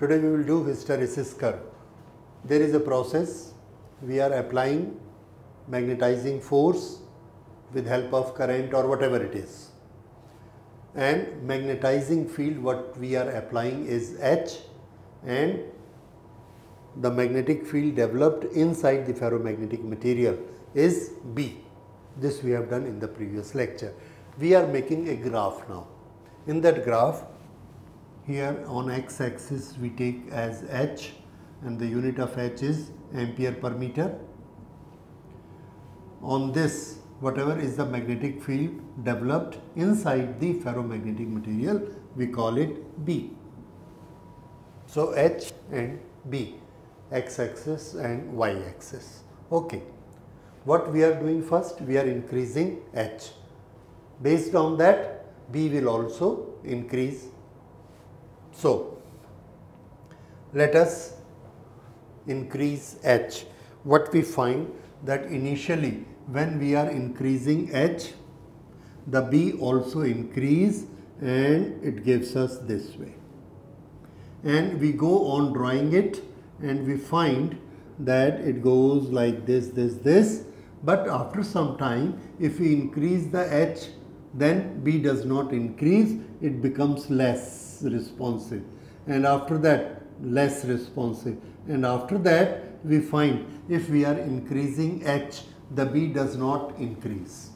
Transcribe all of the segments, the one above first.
Today we will do hysteresis curve. There is a process. We are applying magnetizing force with help of current or whatever it is. And magnetizing field what we are applying is H and the magnetic field developed inside the ferromagnetic material is B. This we have done in the previous lecture. We are making a graph now. In that graph, here on x axis we take as H and the unit of H is ampere per meter. On this, whatever is the magnetic field developed inside the ferromagnetic material, we call it B. So H and B, x axis and y axis. Okay. What we are doing first? We are increasing H. Based on that, B will also increase. So, let us increase H. What we find that initially when we are increasing H, the B also increase and it gives us this way. And we go on drawing it and we find that it goes like this, this, this. But after some time, if we increase the H, then B does not increase, it becomes less responsive. And after that, less responsive. And after that, we find if we are increasing H, the B does not increase.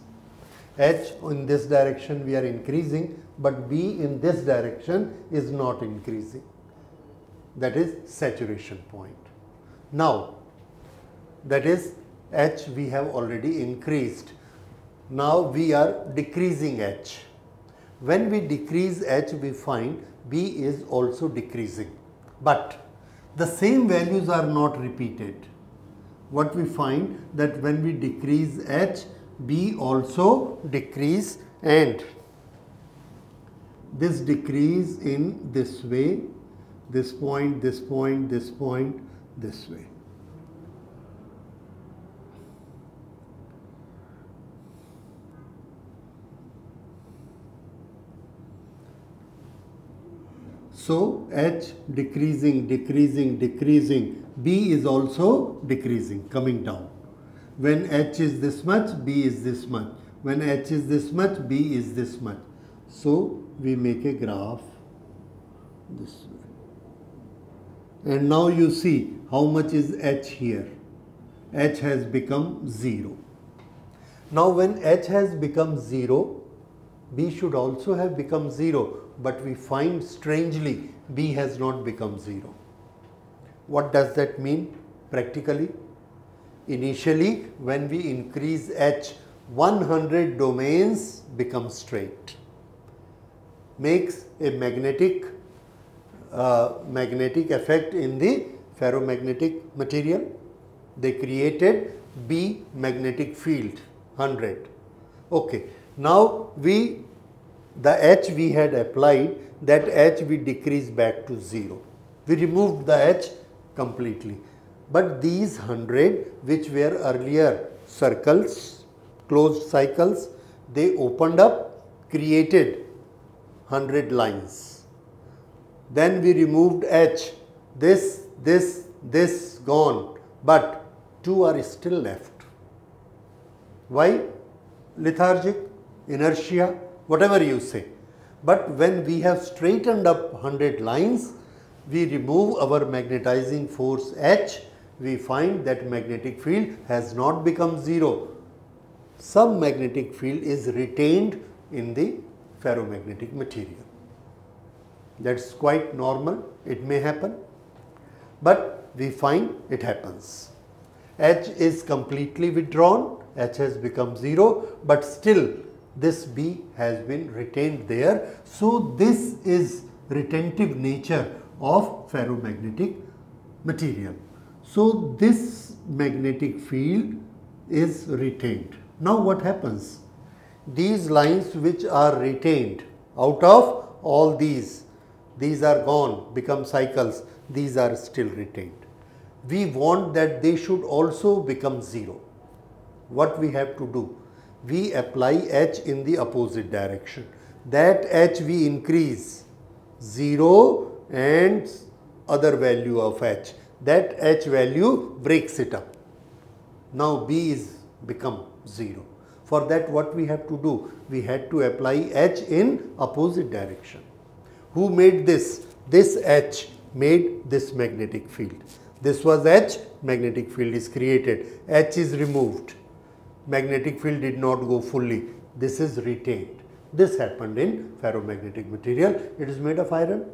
H in this direction we are increasing, but B in this direction is not increasing that is saturation point. Now that is H we have already increased. Now we are decreasing H. When we decrease H we find B is also decreasing but the same values are not repeated. What we find that when we decrease H B also decrease and this decrease in this way this point, this point, this point, this way. So H decreasing, decreasing, decreasing, B is also decreasing, coming down. When H is this much, B is this much. When H is this much, B is this much. So we make a graph this way and now you see how much is H here. H has become 0. Now when H has become 0, B should also have become 0 but we find strangely B has not become 0. What does that mean practically? Initially when we increase H 100 domains become straight makes a magnetic uh, magnetic effect in the ferromagnetic material. They created B magnetic field 100. Okay. Now we the H we had applied that H we decreased back to 0. We removed the H completely. But these 100 which were earlier circles, closed cycles, they opened up, created 100 lines then we removed H. This, this, this gone, but two are still left. Why? Lethargic, inertia, whatever you say. But when we have straightened up 100 lines, we remove our magnetizing force H, we find that magnetic field has not become 0. Some magnetic field is retained in the ferromagnetic material. That's quite normal, it may happen, but we find it happens. H is completely withdrawn, H has become 0, but still this B has been retained there. So, this is retentive nature of ferromagnetic material. So, this magnetic field is retained. Now, what happens? These lines which are retained out of all these these are gone, become cycles, these are still retained. We want that they should also become 0. What we have to do? We apply H in the opposite direction. That H we increase 0 and other value of h. That h value breaks it up. Now b is become 0. For that what we have to do? We had to apply h in opposite direction. Who made this? This h made this magnetic field. This was H, magnetic field is created. H is removed. Magnetic field did not go fully. This is retained. This happened in ferromagnetic material. It is made of iron.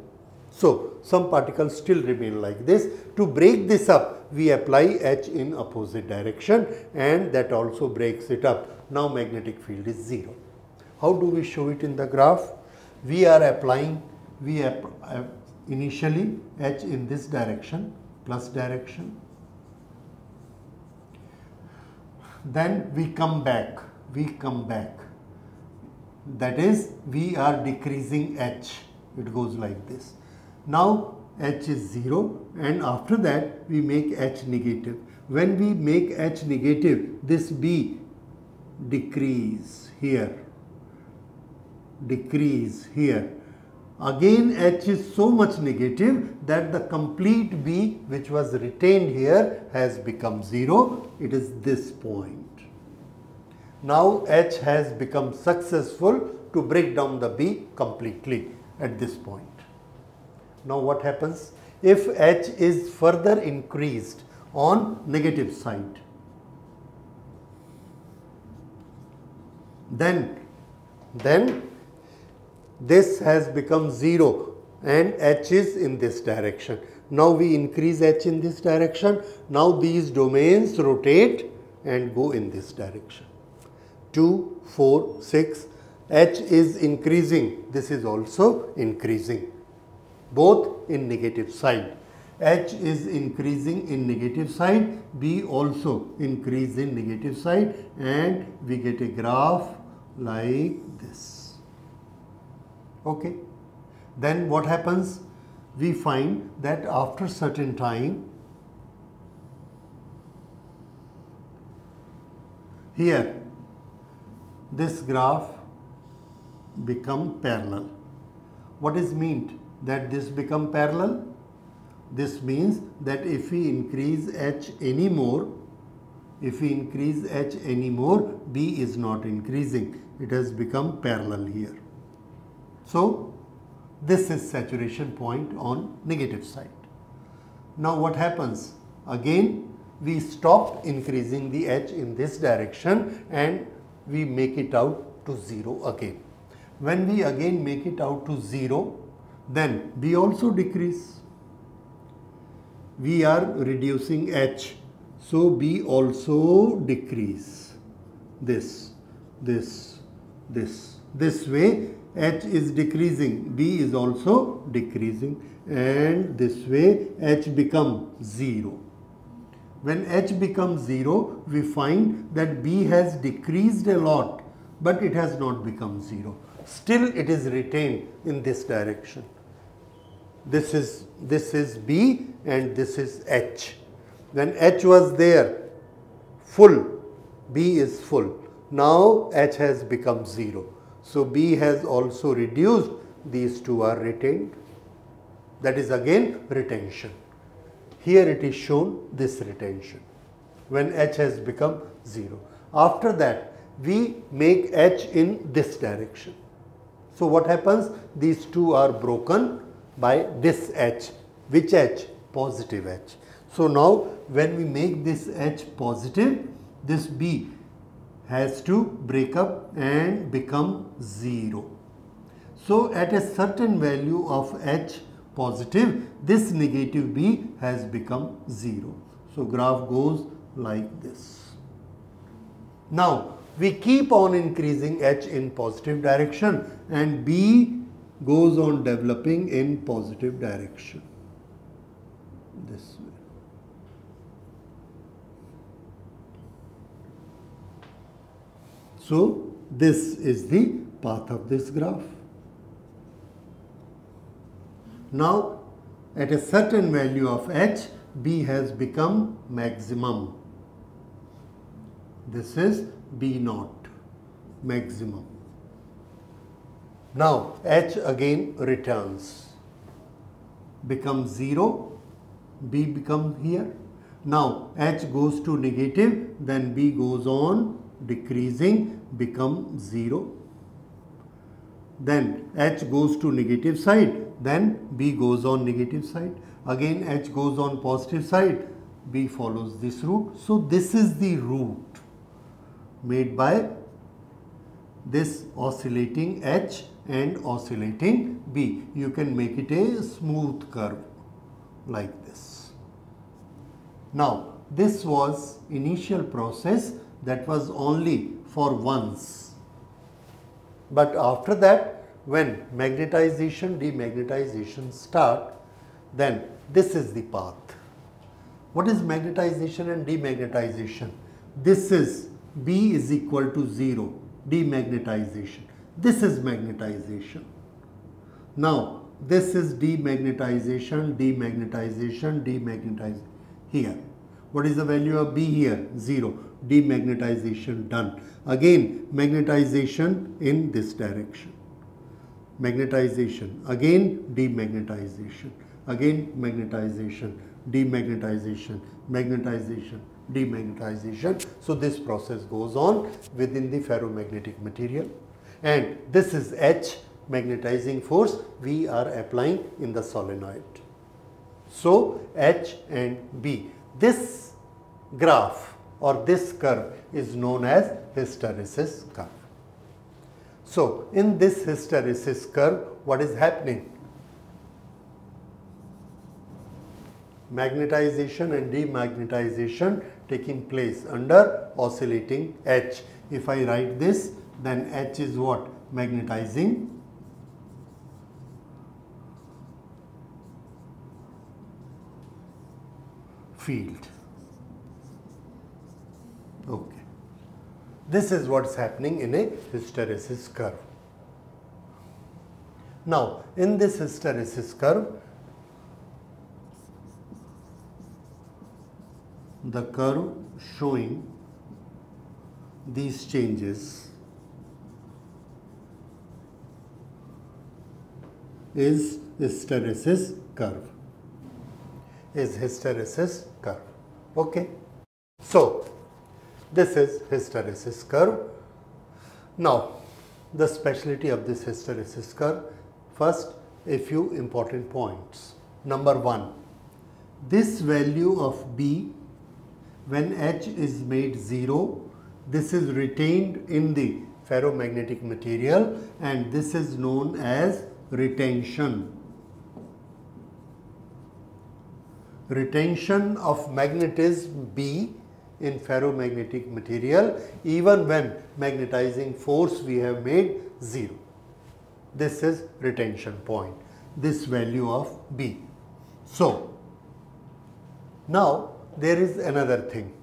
So, some particles still remain like this. To break this up, we apply H in opposite direction and that also breaks it up. Now, magnetic field is 0. How do we show it in the graph? We are applying, we app, uh, initially H in this direction, plus direction. Then we come back, we come back. That is, we are decreasing H. It goes like this. Now H is 0 and after that we make H negative. When we make H negative, this B decrease here, decrease here Again H is so much negative that the complete B which was retained here has become 0. It is this point. Now H has become successful to break down the B completely at this point. Now what happens? If H is further increased on negative side, then, then this has become 0 and h is in this direction. Now we increase h in this direction. Now these domains rotate and go in this direction. 2, 4, 6, h is increasing. This is also increasing both in negative side. H is increasing in negative side, B also increase in negative side and we get a graph like this okay then what happens? We find that after certain time here this graph become parallel. What is meant that this become parallel? This means that if we increase h any more if we increase h any more b is not increasing. It has become parallel here. So this is saturation point on negative side. Now what happens? Again we stop increasing the H in this direction and we make it out to 0 again. When we again make it out to 0 then B also decrease. We are reducing H so B also decrease this, this, this. This way H is decreasing, B is also decreasing and this way H become 0. When H becomes 0, we find that B has decreased a lot but it has not become 0. Still it is retained in this direction. This is, this is B and this is H. When H was there, full, B is full. Now H has become 0. So B has also reduced, these two are retained. That is again retention. Here it is shown this retention when H has become 0. After that we make H in this direction. So what happens? These two are broken by this H. Which H? Positive H. So now when we make this H positive, this B has to break up and become 0. So at a certain value of H positive, this negative B has become 0. So graph goes like this. Now we keep on increasing H in positive direction and B goes on developing in positive direction. This way. So this is the path of this graph. Now at a certain value of h, b has become maximum. This is b naught, maximum. Now h again returns. becomes 0, B becomes here. Now H goes to negative, then B goes on decreasing, become 0. Then H goes to negative side, then B goes on negative side. Again H goes on positive side, B follows this route. So this is the route made by this oscillating H and oscillating B. You can make it a smooth curve like this. Now this was initial process that was only for once. But after that when magnetization demagnetization start then this is the path. What is magnetization and demagnetization? This is B is equal to 0 demagnetization. This is magnetization. Now, this is demagnetization, demagnetization, demagnetization here. What is the value of B here? 0. Demagnetization done. Again, magnetization in this direction. Magnetization. Again, demagnetization. Again, magnetization, demagnetization, magnetization, demagnetization. So this process goes on within the ferromagnetic material and this is H magnetizing force we are applying in the solenoid. So H and B. This graph or this curve is known as hysteresis curve. So in this hysteresis curve what is happening? magnetization and demagnetization taking place under oscillating H. If I write this then H is what? Magnetizing field. Okay. This is what's happening in a hysteresis curve. Now, in this hysteresis curve, the curve showing these changes is hysteresis curve. Is hysteresis curve. Okay. So this is hysteresis curve now the specialty of this hysteresis curve first a few important points number one this value of b when H is made 0, this is retained in the ferromagnetic material and this is known as retention. Retention of magnetism B in ferromagnetic material even when magnetizing force we have made 0. This is retention point, this value of B. So, now there is another thing.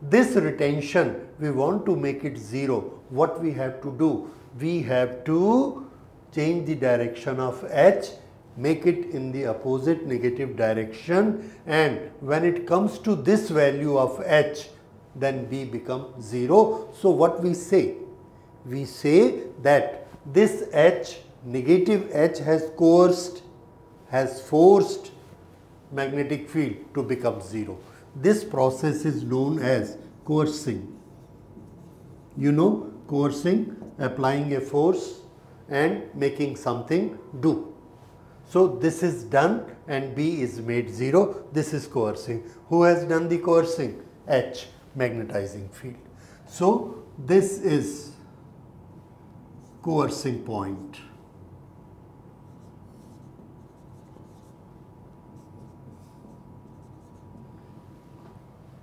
This retention, we want to make it zero. What we have to do? We have to change the direction of H, make it in the opposite negative direction and when it comes to this value of H, then B becomes 0. So what we say? We say that this H, negative H has coerced, has forced magnetic field to become 0. This process is known as coercing. You know coercing, applying a force and making something do. So this is done and B is made 0. This is coercing. Who has done the coercing? H, magnetizing field. So this is coercing point.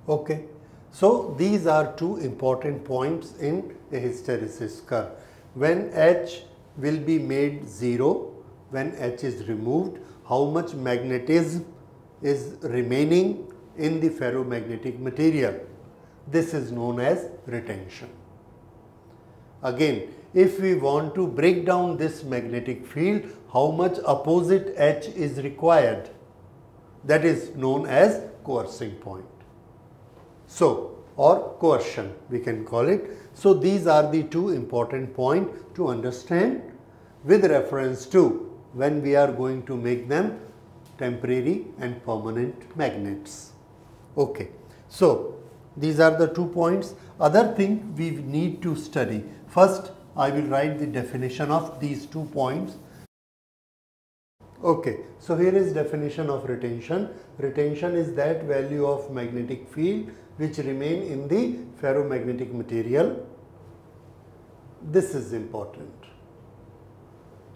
Okay. So these are two important points in a hysteresis curve. When H will be made 0, when H is removed, how much magnetism is remaining in the ferromagnetic material. This is known as retention. Again, if we want to break down this magnetic field, how much opposite H is required? That is known as coercing point. So, or coercion we can call it. So, these are the two important points to understand with reference to when we are going to make them temporary and permanent magnets. Okay. So, these are the two points. Other thing we need to study. First, I will write the definition of these two points. Okay, so here is definition of retention. Retention is that value of magnetic field which remain in the ferromagnetic material. This is important.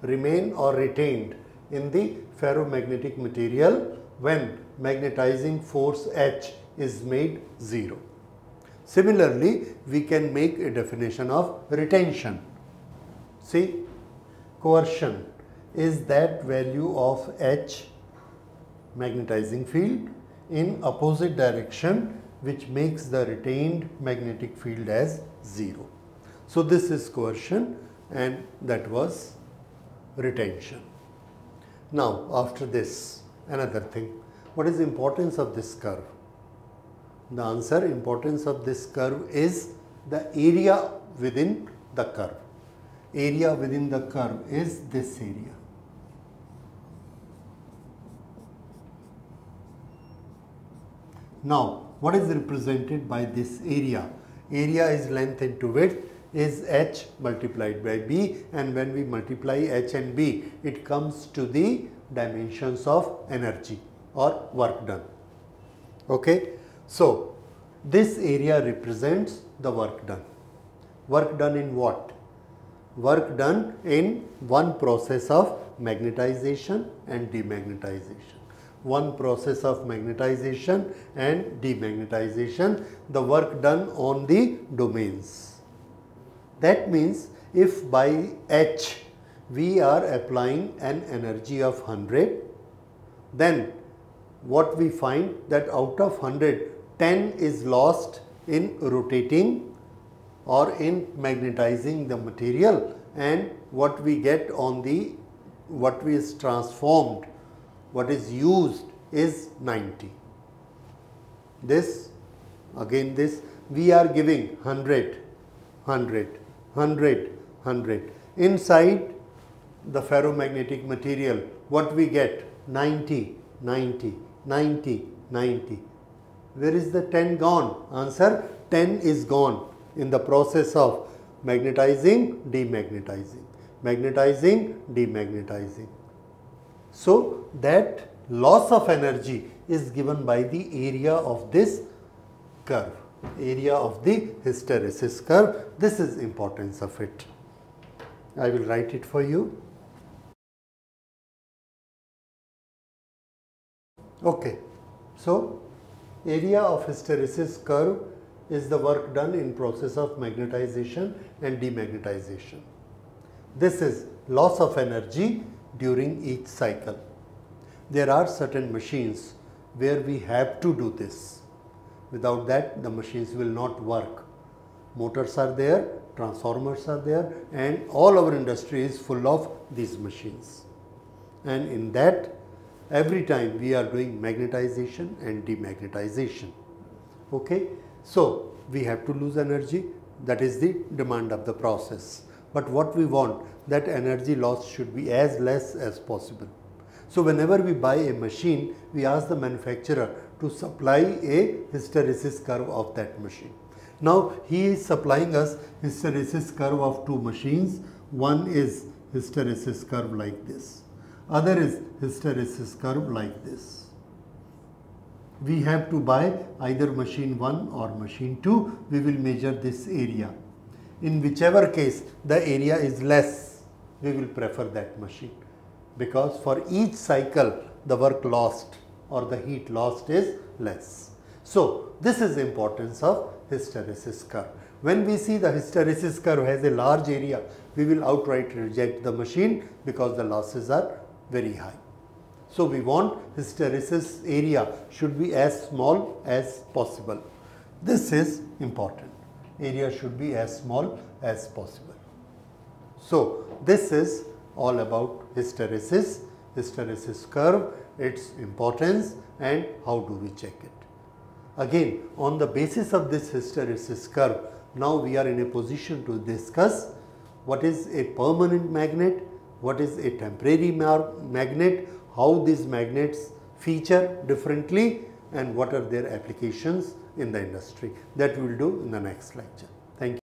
Remain or retained in the ferromagnetic material when magnetizing force H is made 0. Similarly, we can make a definition of retention. See, coercion is that value of H magnetizing field in opposite direction which makes the retained magnetic field as 0. So, this is coercion and that was retention. Now, after this another thing, what is the importance of this curve? The answer importance of this curve is the area within the curve. Area within the curve is this area. Now, what is represented by this area? Area is length into width is h multiplied by b and when we multiply h and b, it comes to the dimensions of energy or work done. Okay? So, this area represents the work done. Work done in what? Work done in one process of magnetization and demagnetization. One process of magnetization and demagnetization, the work done on the domains. That means if by H we are applying an energy of 100, then what we find that out of 100 10 is lost in rotating or in magnetizing the material and what we get on the what is transformed what is used is 90 this again this we are giving 100 100 100 100 inside the ferromagnetic material what we get? 90 90 90 90 where is the 10 gone? Answer 10 is gone in the process of magnetizing, demagnetizing, magnetizing, demagnetizing. So, that loss of energy is given by the area of this curve, area of the hysteresis curve. This is importance of it. I will write it for you. Okay. So, Area of hysteresis curve is the work done in process of magnetization and demagnetization. This is loss of energy during each cycle. There are certain machines where we have to do this. Without that the machines will not work. Motors are there, transformers are there and all our industry is full of these machines. And in that every time we are doing magnetization and demagnetization. Okay? So, we have to lose energy that is the demand of the process. But what we want that energy loss should be as less as possible. So, whenever we buy a machine, we ask the manufacturer to supply a hysteresis curve of that machine. Now, he is supplying us hysteresis curve of two machines. One is hysteresis curve like this other is hysteresis curve like this. We have to buy either machine 1 or machine 2, we will measure this area. In whichever case the area is less, we will prefer that machine because for each cycle the work lost or the heat lost is less. So, this is the importance of hysteresis curve. When we see the hysteresis curve has a large area, we will outright reject the machine because the losses are very high. So, we want hysteresis area should be as small as possible. This is important. Area should be as small as possible. So, this is all about hysteresis, hysteresis curve, its importance and how do we check it. Again, on the basis of this hysteresis curve, now we are in a position to discuss what is a permanent magnet what is a temporary magnet, how these magnets feature differently and what are their applications in the industry. That we will do in the next lecture.